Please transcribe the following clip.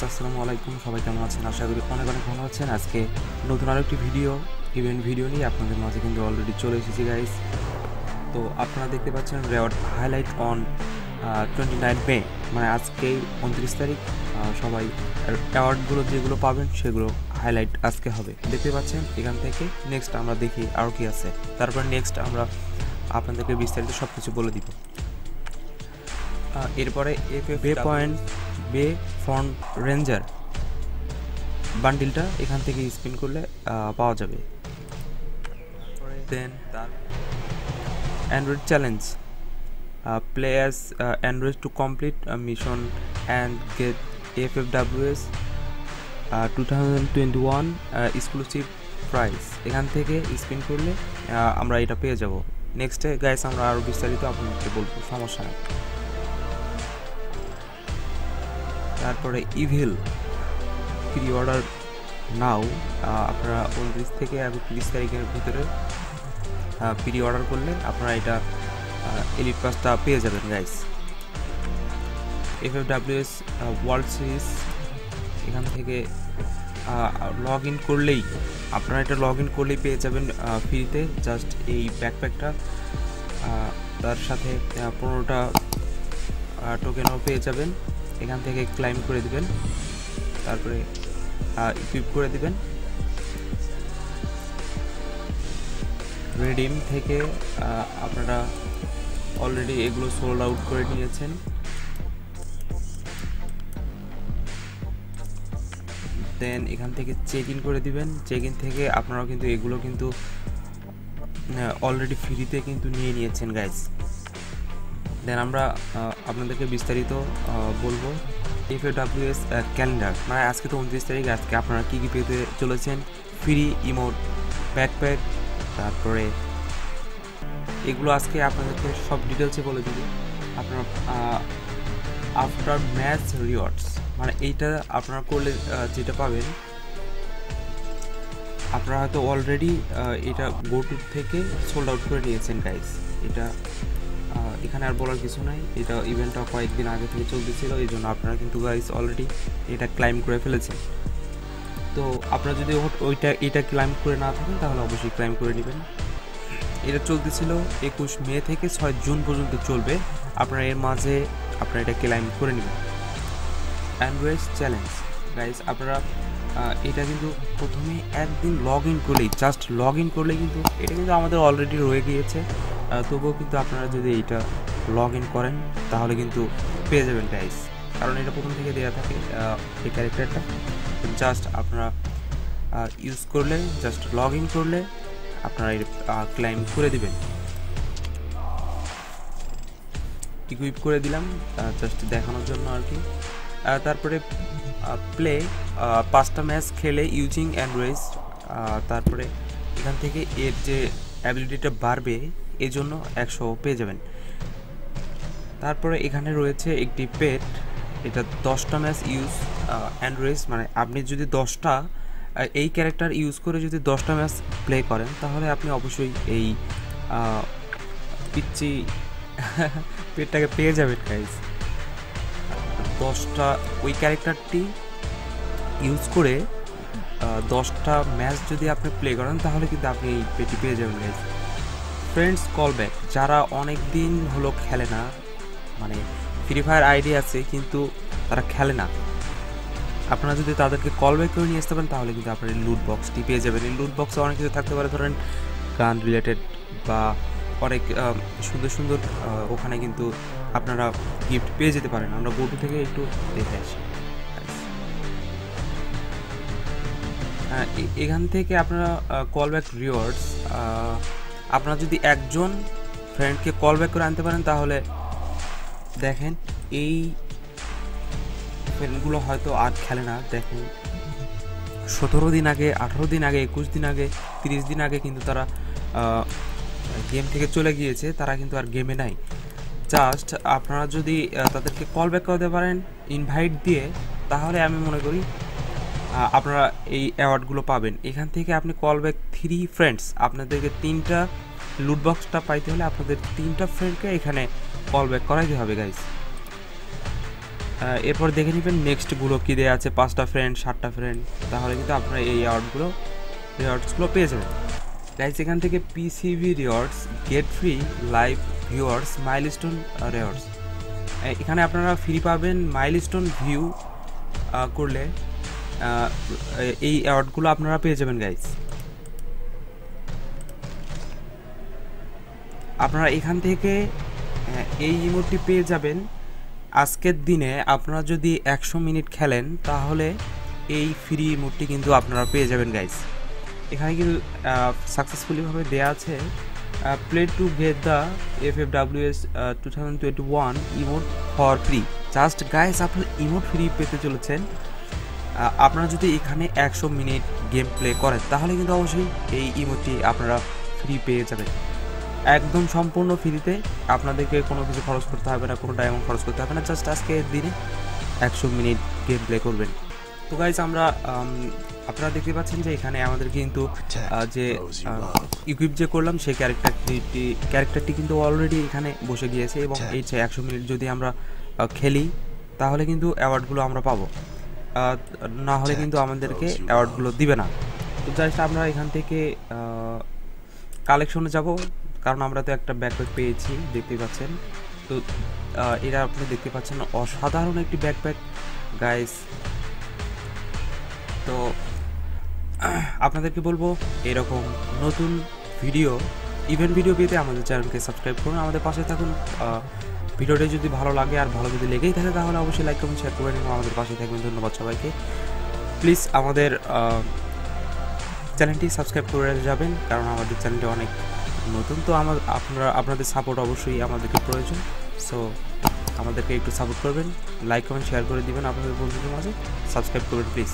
Guys, আসসালামু আলাইকুম। সবাই কেমন আছেন? আশা করি অনেক অনেক ভালো আছেন। আজকে নতুন আরও একটি ভিডিও ইভেন্ট ভিডিও নিয়ে আপনাদের মাঝে কিন্তু অলরেডি চলে এসেছি গাইস। তো আপনারা দেখতে পাচ্ছেন reward highlight on twenty nine May মানে আজকেই উনত্রিশ তারিখ। সবাই অ্যাওয়ার্ডগুলো যেগুলো পাবেন সেগুলো হাইলাইট আজকে হবে। দেখতে পাচ্ছেন এখান থেকে নেক্সট আমরা দেখি আরও কি আছে। তারপর নেক্সট আমরা আপনাদেরকে বিস্তারিত সব কিছু বলে দিব। এরপরে এফ বে পয়েন্ট বে ফ্রন্ট রেঞ্জার। বান্ডিলটা এখান থেকে স্পিন করলে পাওয়া যাবে। দেন তার Android challenge players Android two complete mission and get F F WS two thousand twenty one exclusive prize এখান থেকে স্পিন করলে আমরা এটা পেয়ে যাব। নেক্সটে গাইস আমরা আরও বিস্তারিত আপনাদেরকে বলব সমস্যা নেই। তারপরে ইভিল প্রি অর্ডার নাও আপনারা উনত্রিশ থেকে একত্রিশ তারিখের ভিতরে প্রি অর্ডার করলে আপনারা এটা এলিট পাসটা পেয়ে যাবেন guys F F WS world series এখান থেকে লগ ইন করলেই, আপনারা এটা লগ ইন করলেই পেয়ে যাবেন ফ্রিতে জাস্ট এই ব্যাকপ্যাকটা তার সাথে পনেরোটা টোকেনও পেয়ে যাবেন। এখান থেকে ক্লাইম করে দিবেন। তারপরে ইকুইপ করে দিবেন। রেডিম থেকে আপনারা অলরেডি এগুলো সোল্ড আউট করে নিয়েছেন। দেন এখান থেকে চেক ইন করে দিবেন। চেক ইন থেকে আপনারাও কিন্তু এগুলো কিন্তু অলরেডি ফ্রিতে কিন্তু নিয়ে নিয়েছেন গাইজ দেন আমরা আপনাদেরকে বিস্তারিত বলব। এফ এ ডাব্লিউএস ক্যালেন্ডার মানে আজকে তো উনত্রিশ তারিখ, আজকে আপনারা কী কী পেতে চলেছেন? ফ্রি ইমোট ব্যাকপ্যাক তারপরে এগুলো আজকে আপনাদেরকে সব ডিটেলসে বলে দিব। আপনার আফটার ম্যাচ রিওয়ার্ডস মানে এইটা আপনারা করলে যেটা পাবেন, আপনারা হয়তো অলরেডি এটা গোটু থেকে সোল্ড আউট করে নিয়েছেন গাইস এটা এখানে আর বলার কিছু নাই। এটা ইভেন্টটা কয়েকদিন আগে থেকে চলতেছিল, এই জন্য আপনারা কিন্তু গাইস অলরেডি এটা ক্লাইম করে ফেলেছেন। তো আপনারা যদি ওইটা, এটা ক্লাইম করে না থাকেন, তাহলে অবশ্যই ক্লাইম করে নেবেন। এটা চলতেছিল একুশ মে থেকে ছয় জুন পর্যন্ত চলবে। আপনারা এর মাঝে আপনারা এটা ক্লাইম করে নেবেন। অ্যান্ড্রয়েড চ্যালেঞ্জ গাইস আপনারা এটা কিন্তু প্রথমে একদিন লগ ইন করলেই জাস্ট লগ ইন করলেই কিন্তু, এটা কিন্তু আমাদের অলরেডি রয়ে গিয়েছে। তবুও কিন্তু আপনারা যদি এইটা লগ ইন করেন, তাহলে কিন্তু পেয়ে যাবেন গাইস কারণ এটা প্রথম থেকে দেওয়া থাকে এই ক্যারেক্টারটা জাস্ট আপনারা ইউজ করলে জাস্ট লগ ইন করলে আপনারা ক্লাইম করে দিবেন। ইকুইপ করে দিলাম জাস্ট দেখানোর জন্য আর কি। তারপরে প্লে পাঁচটা ম্যাচ খেলে ইউজিং অ্যান্ড রেস তারপরে এখান থেকে এর যে অ্যাবিলিটিটা বাড়বে এই জন্য একশো পেয়ে যাবেন। তারপরে এখানে রয়েছে একটি পেট, এটা দশটা ম্যাচ ইউজ অ্যান্ড্রয়েস মানে আপনি যদি দশটা এই ক্যারেক্টার ইউজ করে যদি দশটা ম্যাচ প্লে করেন, তাহলে আপনি অবশ্যই এই পিচ্ছি পেটটাকে পেয়ে যাবেন গাইজ দশটা, ওই ক্যারেক্টারটি ইউজ করে দশটা ম্যাচ যদি আপনি প্লে করেন, তাহলে কিন্তু আপনি এই পেটি পেয়ে যাবেন গাইজ ফ্রেন্ডস কল ব্যাক যারা অনেক দিন হলো খেলে না মানে ফ্রি ফায়ার আইডি আছে, কিন্তু তারা খেলে না। আপনারা যদি তাদেরকে কল ব্যাক করে নিয়ে আসতে পারেন, তাহলে কিন্তু আপনার লুট বক্সটি পেয়ে যাবেন। এই লুট বক্সে অনেক কিছু থাকতে পারে, ধরেন গান রিলেটেড বা অনেক সুন্দর সুন্দর ওখানে কিন্তু আপনারা গিফট পেয়ে যেতে পারেন। আমরা গোটু থেকে একটু দেখে আসি। এখান থেকে আপনারা কল ব্যাক রিওয়ার্ডস আপনারা যদি একজন ফ্রেন্ডকে কল ব্যাক করে আনতে পারেন, তাহলে দেখেন এই ফ্রেন্ডগুলো হয়তো আর খেলে না। দেখেন, সতেরো দিন আগে, আঠারো দিন আগে, একুশ দিন আগে, তিরিশ দিন আগে কিন্তু তারা গেম থেকে চলে গিয়েছে। তারা কিন্তু আর গেমে নাই। জাস্ট আপনারা যদি তাদেরকে কল ব্যাক করতে পারেন ইনভাইট দিয়ে, তাহলে আমি মনে করি আপনারা এই অ্যাওয়ার্ডগুলো পাবেন। এখান থেকে আপনি কল ব্যাক থ্রি ফ্রেন্ডস আপনাদেরকে তিনটা লুট বক্সটা পাইতে হলে আপনাদের তিনটা ফ্রেন্ডকে এখানে কল ব্যাক করাইতে হবে গাইস এরপর দেখে নেবেন নেক্সটগুলো কী দেওয়া আছে, পাঁচটা ফ্রেন্ড সাতটা ফ্রেন্ড তাহলে কিন্তু আপনারা এই অ্যাওয়ার্ডগুলো রিওয়ার্ডসগুলো পেয়ে যাবেন। গাইজ এখান থেকে PCV rewards get free live viewers milestone rewards এখানে আপনারা ফ্রি পাবেন মাইলস্টোন ভিউ করলে। এই অ্যাওয়ার্ডগুলো আপনারা পেয়ে যাবেন গাইজ আপনারা এখান থেকে এই ইমোটটি পেয়ে যাবেন। আজকের দিনে আপনারা যদি একশো মিনিট খেলেন, তাহলে এই ফ্রি ইমোটটি কিন্তু আপনারা পেয়ে যাবেন গাইজ এখানে কিন্তু সাকসেসফুলিভাবে দেওয়া আছে play to get the F F W S two thousand twenty one emote for free just guys আপনার ইমোট ফ্রি পেতে চলেছেন। আপনারা যদি এখানে একশো মিনিট গেম প্লে করেন তাহলে কিন্তু অবশ্যই এই ইমোটটি আপনারা ফ্রি পেয়ে যাবেন। একদম সম্পূর্ণ ফ্রিতে আপনাদেরকে কোনো কিছু খরচ করতে হবে না কোনো ডায়মন্ড খরচ করতে হবে না জাস্ট আজকে দিনে একশো মিনিট গেম প্লে করবেন। তো গাইজ আমরা আপনারা দেখতে পাচ্ছেন যে এখানে আমাদের কিন্তু যে ইকুইপ যে করলাম সেই ক্যারেক্টারটি ক্যারেক্টারটি কিন্তু অলরেডি এখানে বসে গিয়েছে এবং এই যে একশো মিনিট যদি আমরা খেলি তাহলে কিন্তু অ্যাওয়ার্ডগুলো আমরা পাবো। না হলে কিন্তু আমাদেরকে অ্যাওয়ার্ডগুলো দিবে না। তো জাস্ট আমরা এখান থেকে কালেকশনে যাব কারণ আমরা তো একটা ব্যাকপ্যাক পেয়েছি দেখতে পাচ্ছেন। তো এরা আপনি দেখতে পাচ্ছেন অসাধারণ একটি ব্যাকপ্যাক গাইস তো আপনাদেরকে বলব এরকম নতুন ভিডিও ইভেন্ট ভিডিও পেতে আমাদের চ্যানেলকে সাবস্ক্রাইব করুন। আমাদের পাশে থাকুন ভিডিওটি যদি ভালো লাগে আর ভালো যদি লেগেই থাকে, তাহলে অবশ্যই লাইক কমেন্ট শেয়ার করবেন এবং আমাদের পাশে থাকবেন। ধন্যবাদ সবাইকে। প্লিজ আমাদের চ্যানেলটি সাবস্ক্রাইব করে যাবেন, কারণ আমাদের চ্যানেলটি অনেক নতুন। তো আমার আপনারা, আপনাদের সাপোর্ট অবশ্যই আমাদেরকে প্রয়োজন। সো আমাদেরকে একটু সাপোর্ট করবেন লাইক কমেন্ট শেয়ার করে দিবেন আপনাদের বন্ধুদের মাঝে। সাবস্ক্রাইব করবেন প্লিজ